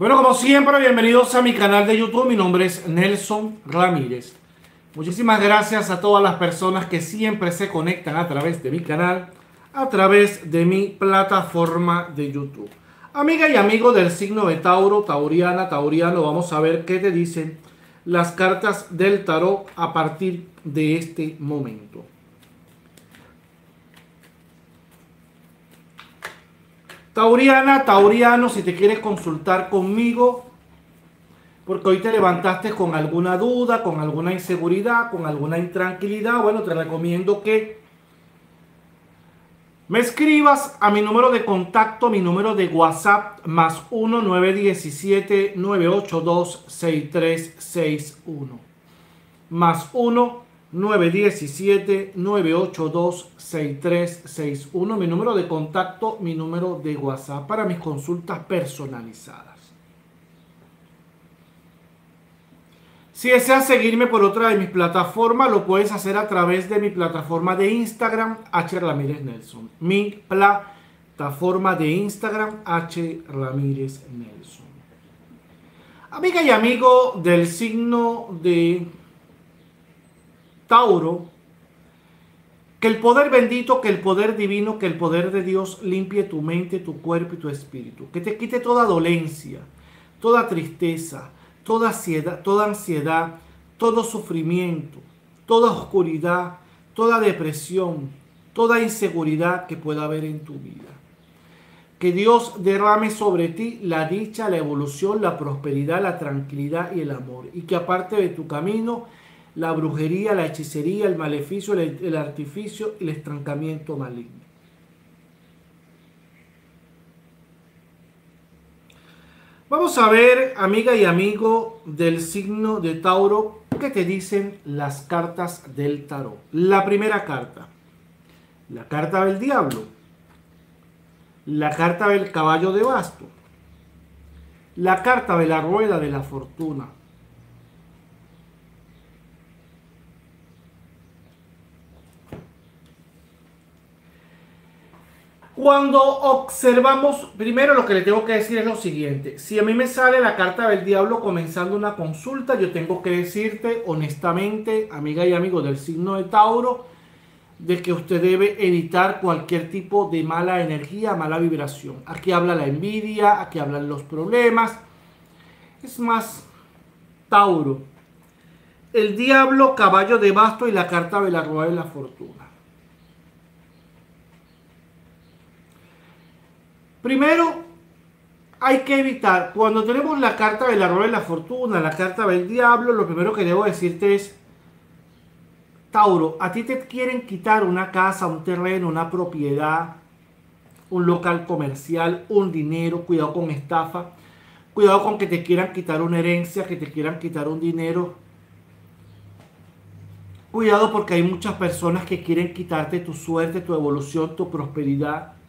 Bueno, como siempre, bienvenidos a mi canal de YouTube. Mi nombre es Nelson Ramírez. Muchísimas gracias a todas las personas que siempre se conectan a través de mi canal, a través de mi plataforma de YouTube. Amiga y amigo del signo de Tauro, Tauriana, Tauriano, vamos a ver qué te dicen las cartas del tarot a partir de este momento. Tauriana, Tauriano, si te quieres consultar conmigo, porque hoy te levantaste con alguna duda, con alguna inseguridad, con alguna intranquilidad, bueno, te recomiendo que me escribas a mi número de contacto, mi número de WhatsApp, más 1 917 982 6361. Más 1 917-982-6361, mi número de contacto, mi número de WhatsApp para mis consultas personalizadas. Si deseas seguirme por otra de mis plataformas, lo puedes hacer a través de mi plataforma de Instagram, H. Ramírez Nelson. Mi plataforma de Instagram, H. Ramírez Nelson. Amiga y amigo del signo de Tauro, que el poder bendito, que el poder divino, que el poder de Dios limpie tu mente, tu cuerpo y tu espíritu. Que te quite toda dolencia, toda tristeza, toda ansiedad, toda ansiedad, todo sufrimiento, toda oscuridad, toda depresión, toda inseguridad que pueda haber en tu vida. Que Dios derrame sobre ti la dicha, la evolución, la prosperidad, la tranquilidad y el amor. Y que aparte de tu camino, la brujería, la hechicería, el maleficio, el, artificio y el estancamiento maligno. Vamos a ver, amiga y amigo del signo de Tauro, qué te dicen las cartas del tarot. La primera carta, la carta del diablo, la carta del caballo de basto, la carta de la rueda de la fortuna, Cuando observamos, primero lo que le tengo que decir es lo siguiente. Si a mí me sale la carta del diablo comenzando una consulta, yo tengo que decirte honestamente, amiga y amigo del signo de Tauro, de que usted debe evitar cualquier tipo de mala energía, mala vibración. Aquí habla la envidia, aquí hablan los problemas. Es más, Tauro. El diablo, caballo de basto y la carta de la rueda de la fortuna. Primero, hay que evitar, cuando tenemos la carta del árbol de la fortuna, la carta del diablo, lo primero que debo decirte es, Tauro, a ti te quieren quitar una casa, un terreno, una propiedad, un local comercial, un dinero, cuidado con estafa, cuidado con que te quieran quitar una herencia, que te quieran quitar un dinero. Cuidado porque hay muchas personas que quieren quitarte tu suerte, tu evolución, tu prosperidad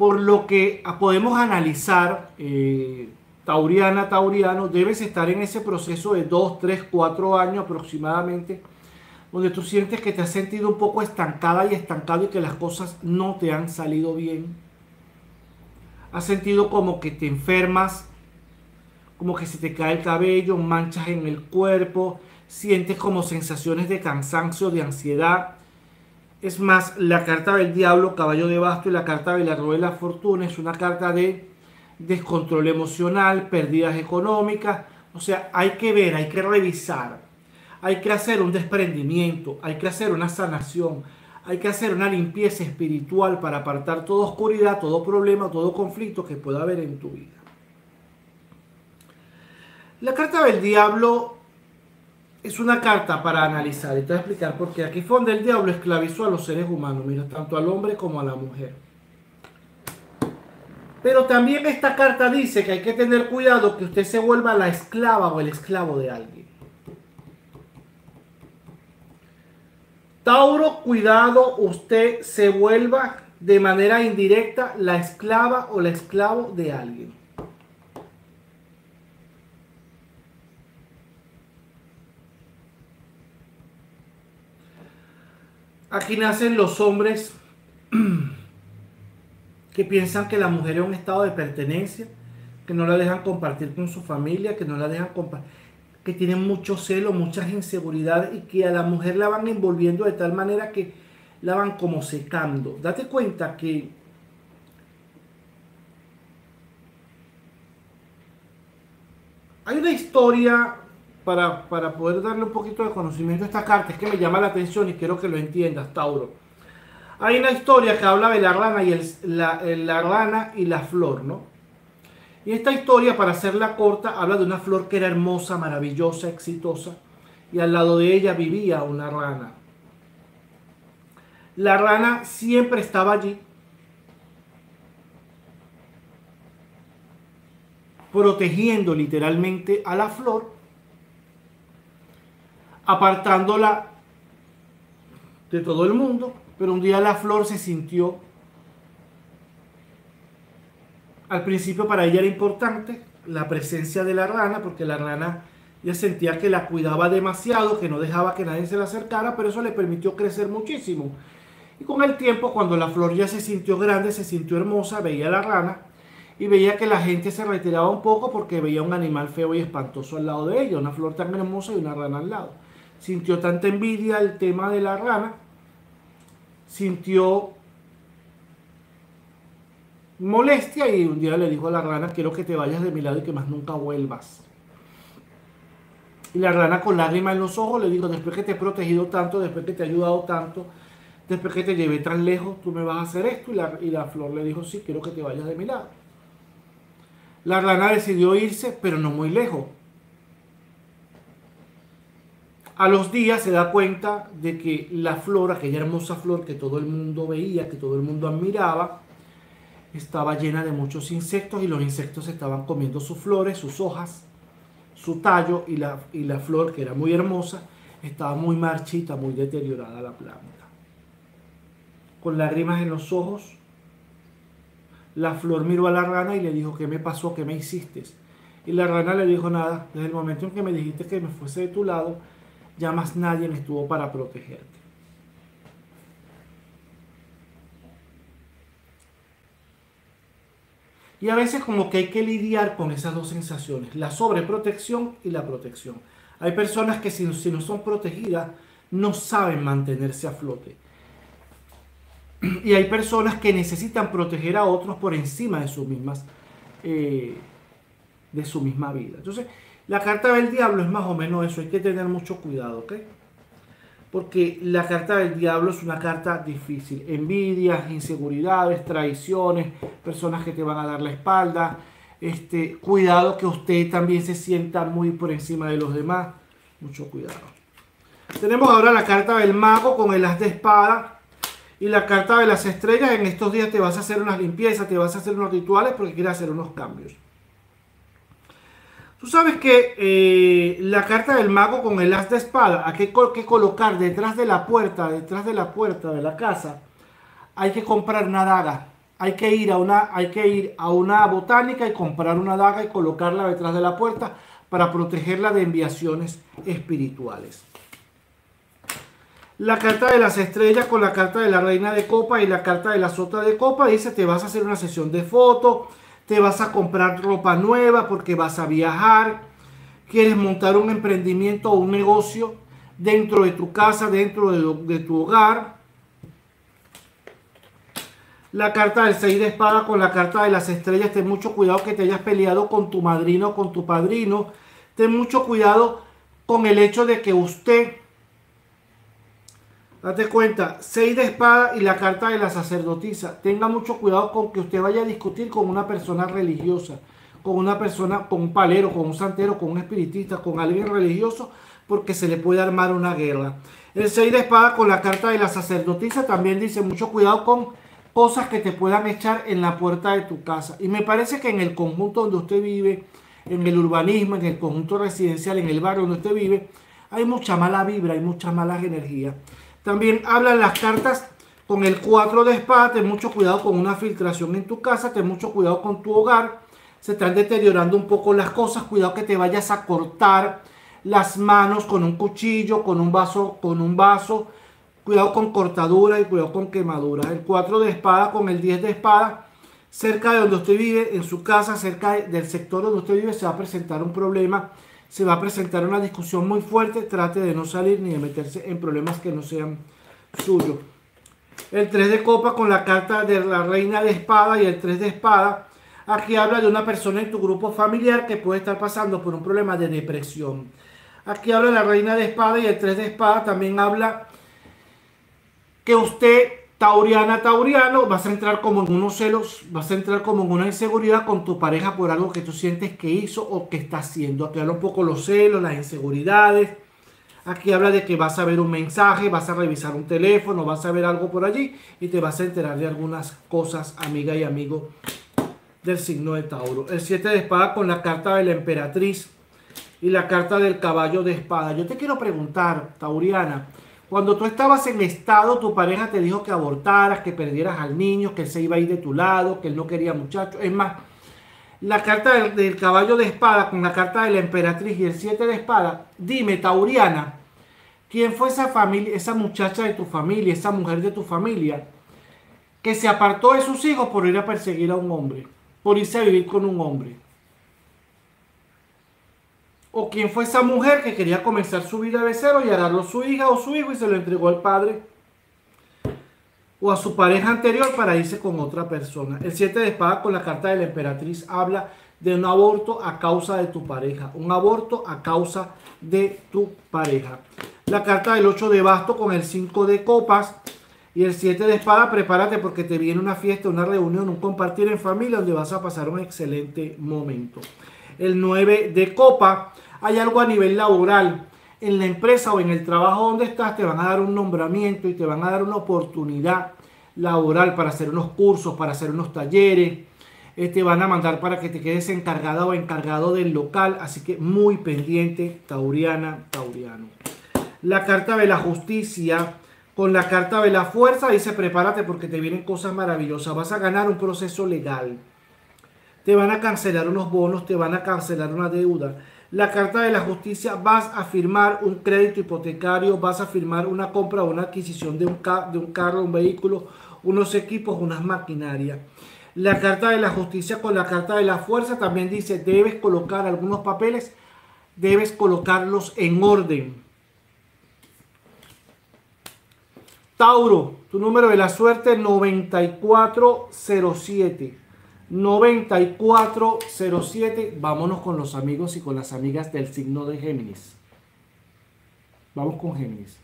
por lo que podemos analizar, eh, Tauriana, Tauriano, debes estar en ese proceso de 2, 3, 4 años aproximadamente, donde tú sientes que te has sentido un poco estancada y estancado y que las cosas no te han salido bien. Has sentido como que te enfermas, como que se te cae el cabello, manchas en el cuerpo, sientes como sensaciones de cansancio, de ansiedad es más, la carta del diablo, caballo de basto y la carta de la rueda de la fortuna es una carta de descontrol emocional, pérdidas económicas. O sea, hay que ver, hay que revisar, hay que hacer un desprendimiento, hay que hacer una sanación, hay que hacer una limpieza espiritual para apartar toda oscuridad, todo problema, todo conflicto que pueda haber en tu vida. La carta del diablo es una carta para analizar y te voy a explicar por qué. Aquí fue donde el diablo esclavizó a los seres humanos, mira, tanto al hombre como a la mujer. Pero también esta carta dice que hay que tener cuidado que usted se vuelva la esclava o el esclavo de alguien. Tauro, cuidado, usted se vuelva de manera indirecta la esclava o el esclavo de alguien. Aquí nacen los hombres que piensan que la mujer es un estado de pertenencia, que no la dejan compartir con su familia, que no la dejan que tienen mucho celo, muchas inseguridades y que a la mujer la van envolviendo de tal manera que la van como secando. Date cuenta que hay una historia para, poder darle un poquito de conocimiento a esta carta, es que me llama la atención y quiero que lo entiendas, Tauro. Hay una historia que habla de la rana y la, la rana y la flor, ¿no? Y esta historia, para hacerla corta, habla de una flor que era hermosa, maravillosa, exitosa, y al lado de ella vivía una rana. La rana siempre estaba allí, protegiendo literalmente a la flor, apartándola de todo el mundo, pero un día la flor se sintió, al principio para ella era importante la presencia de la rana, porque la rana ya sentía que la cuidaba demasiado, que no dejaba que nadie se la acercara, pero eso le permitió crecer muchísimo. Y con el tiempo, cuando la flor ya se sintió grande, se sintió hermosa, veía la rana y veía que la gente se retiraba un poco porque veía un animal feo y espantoso al lado de ella, una flor tan hermosa y una rana al lado. Sintió tanta envidia el tema de la rana, sintió molestia y un día le dijo a la rana, quiero que te vayas de mi lado y que más nunca vuelvas. Y la rana con lágrimas en los ojos le dijo, después que te he protegido tanto, después que te he ayudado tanto, después que te llevé tan lejos, tú me vas a hacer esto. Y la, y la flor le dijo, sí, quiero que te vayas de mi lado. La rana decidió irse, pero no muy lejos. A los días se da cuenta de que la flor, aquella hermosa flor que todo el mundo veía, que todo el mundo admiraba, estaba llena de muchos insectos y los insectos estaban comiendo sus flores, sus hojas, su tallo y la, y la flor, que era muy hermosa, estaba muy marchita, muy deteriorada la planta con lágrimas en los ojos, la flor miró a la rana y le dijo, ¿qué me pasó? ¿Qué me hiciste? Y la rana le dijo nada, desde el momento en que me dijiste que me fuese de tu lado, ya más nadie estuvo para protegerte. Y a veces como que hay que lidiar con esas dos sensaciones, la sobreprotección y la protección. Hay personas que si, si no son protegidas no saben mantenerse a flote. Y hay personas que necesitan proteger a otros por encima de mismas, eh, de su misma vida. Entonces, la carta del diablo es más o menos eso. Hay que tener mucho cuidado, ¿ok? Porque la carta del diablo es una carta difícil. Envidias, inseguridades, traiciones, personas que te van a dar la espalda. Este, cuidado que usted también se sienta muy por encima de los demás. Mucho cuidado. Tenemos ahora la carta del mago con el as de espada y la carta de las estrellas, en estos días te vas a hacer unas limpiezas, te vas a hacer unos rituales porque quieres hacer unos cambios. Tú sabes que eh, la carta del mago con el as de espada, hay que, colocar detrás de la puerta, detrás de la puerta de la casa, hay que comprar una daga. Hay que ir a una, hay que ir a una botánica y comprar una daga y colocarla detrás de la puerta para protegerla de enviaciones espirituales la carta de las estrellas con la carta de la reina de copa y la carta de la sota de copa. Dice, te vas a hacer una sesión de fotos, te vas a comprar ropa nueva porque vas a viajar, quieres montar un emprendimiento o un negocio dentro de tu casa, dentro de, tu hogar. La carta del 6 de espada con la carta de las estrellas, ten mucho cuidado que te hayas peleado con tu madrino con tu padrino. Ten mucho cuidado con el hecho de que usted Date cuenta, 6 de espada y la carta de la sacerdotisa. Tenga mucho cuidado con que usted vaya a discutir con una persona religiosa, con una persona, con un palero, con un santero, con un espiritista, con alguien religioso, porque se le puede armar una guerra. El 6 de espada con la carta de la sacerdotisa también dice mucho cuidado con cosas que te puedan echar en la puerta de tu casa. Y me parece que en el conjunto donde usted vive, en el urbanismo, en el conjunto residencial, en el barrio donde usted vive, hay mucha mala vibra, hay muchas malas energías. También hablan las cartas con el 4 de espada. Ten mucho cuidado con una filtración en tu casa. Ten mucho cuidado con tu hogar. Se están deteriorando un poco las cosas. Cuidado que te vayas a cortar las manos con un cuchillo, con un vaso, con un vaso. Cuidado con cortadura y cuidado con quemadura. El 4 de espada con el 10 de espada cerca de donde usted vive, en su casa, cerca del sector donde usted vive, se va a presentar un problema, se va a presentar una discusión muy fuerte, trate de no salir ni de meterse en problemas que no sean suyos. El 3 de copa con la carta de la reina de espada y el 3 de espada, aquí habla de una persona en tu grupo familiar que puede estar pasando por un problema de depresión. Aquí habla la reina de espada y el 3 de espada también habla que usted Tauriana, Tauriano, vas a entrar como en unos celos, vas a entrar como en una inseguridad con tu pareja por algo que tú sientes que hizo o que está haciendo. Aquí habla un poco los celos, las inseguridades. Aquí habla de que vas a ver un mensaje, vas a revisar un teléfono, vas a ver algo por allí y te vas a enterar de algunas cosas, amiga y amigo del signo de Tauro. El 7 de espada con la carta de la emperatriz y la carta del caballo de espada. Yo te quiero preguntar, Tauriana, cuando tú estabas en estado, tu pareja te dijo que abortaras, que perdieras al niño, que él se iba a ir de tu lado, que él no quería muchachos. Es más, la carta del, caballo de espada con la carta de la emperatriz y el siete de espada, dime, Tauriana, ¿quién fue esa familia, esa muchacha de tu familia, esa mujer de tu familia, que se apartó de sus hijos por ir a perseguir a un hombre, por irse a vivir con un hombre? ¿O quién fue esa mujer que quería comenzar su vida de cero y darlo su hija o su hijo y se lo entregó al padre? O a su pareja anterior para irse con otra persona. El 7 de espada con la carta de la emperatriz habla de un aborto a causa de tu pareja. Un aborto a causa de tu pareja. La carta del 8 de basto con el 5 de copas. Y el 7 de espada, prepárate porque te viene una fiesta, una reunión, un compartir en familia donde vas a pasar un excelente momento el 9 de copa. Hay algo a nivel laboral. En la empresa o en el trabajo donde estás te van a dar un nombramiento y te van a dar una oportunidad laboral para hacer unos cursos, para hacer unos talleres. Eh, te van a mandar para que te quedes encargada o encargado del local. Así que muy pendiente, Tauriana, Tauriano. La carta de la justicia con la carta de la fuerza dice prepárate porque te vienen cosas maravillosas. Vas a ganar un proceso legal te van a cancelar unos bonos, te van a cancelar una deuda. La carta de la justicia, vas a firmar un crédito hipotecario, vas a firmar una compra o una adquisición de un, de un carro, un vehículo, unos equipos, unas maquinarias. La carta de la justicia con la carta de la fuerza también dice, debes colocar algunos papeles, debes colocarlos en orden. Tauro, tu número de la suerte 9407. 9407. Vámonos con los amigos y con las amigas del signo de Géminis. Vamos con Géminis.